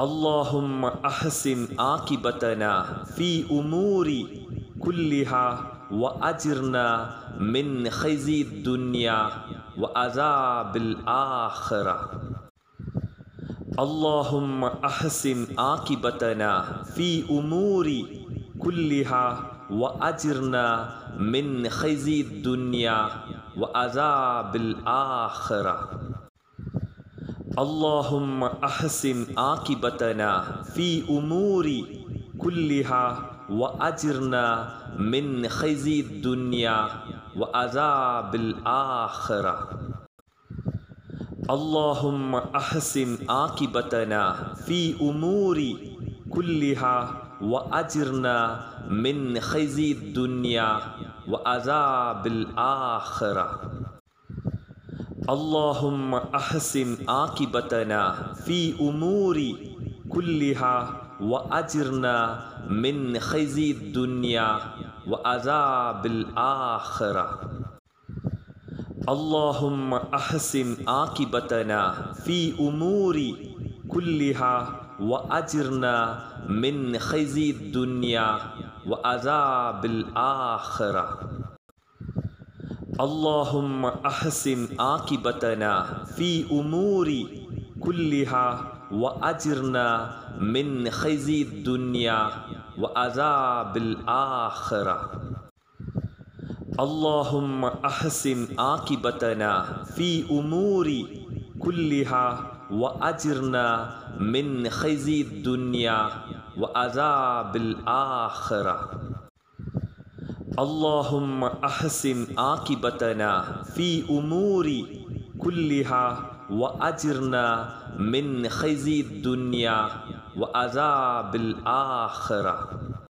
اللهم أحسن عاقبتنا في أمور كلها وأجرنا من خزي الدنيا وعذاب الآخرة. اللهم أحسن عاقبتنا في أمور كلها وأجرنا من خزي الدنيا وعذاب الآخرة. اللهم أحسن عاقبتنا في أمور كلها وأجرنا من خزي الدنيا وعذاب الآخرة. اللهم أحسن عاقبتنا في أمور كلها وأجرنا من خزي الدنيا وعذاب الآخرة. اللهم أحسن عاقبتنا في أمور كلها وأجرنا من خزي الدنيا وعذاب الآخرة. اللهم أحسن عاقبتنا في أمور كلها وأجرنا من خزي الدنيا وعذاب الآخرة. اللهم أحسن عاقبتنا في أمور كلها وأجرنا من خزي الدنيا وعذاب الآخرة. اللهم أحسن عاقبتنا في أمور كلها وأجرنا من خزي الدنيا وعذاب الآخرة. اللهم أحسن عاقبتنا في أمور كلها وأجرنا من خزي الدنيا وعذاب الآخرة.